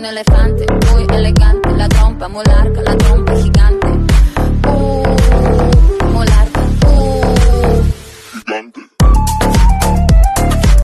Un elefante, muy elegante, la trompa muy larga, la trompa gigante